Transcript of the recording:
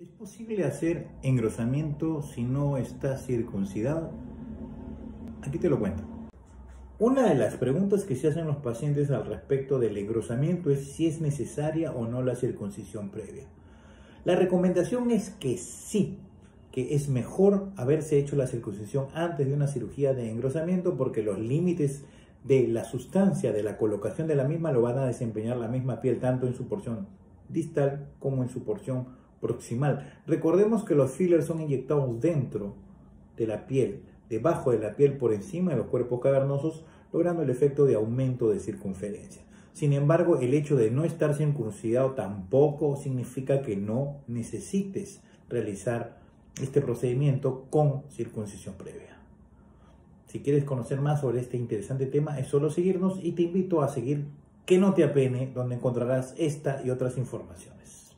¿Es posible hacer engrosamiento si no está circuncidado? Aquí te lo cuento. Una de las preguntas que se hacen los pacientes al respecto del engrosamiento es si es necesaria o no la circuncisión previa. La recomendación es que sí, que es mejor haberse hecho la circuncisión antes de una cirugía de engrosamiento porque los límites de la sustancia de la colocación de la misma lo van a desempeñar la misma piel tanto en su porción distal como en su porción proximal. Recordemos que los fillers son inyectados dentro de la piel, debajo de la piel, por encima de los cuerpos cavernosos, logrando el efecto de aumento de circunferencia. Sin embargo, el hecho de no estar circuncidado tampoco significa que no necesites realizar este procedimiento con circuncisión previa. Si quieres conocer más sobre este interesante tema, es solo seguirnos y te invito a seguir Que no te apene, donde encontrarás esta y otras informaciones.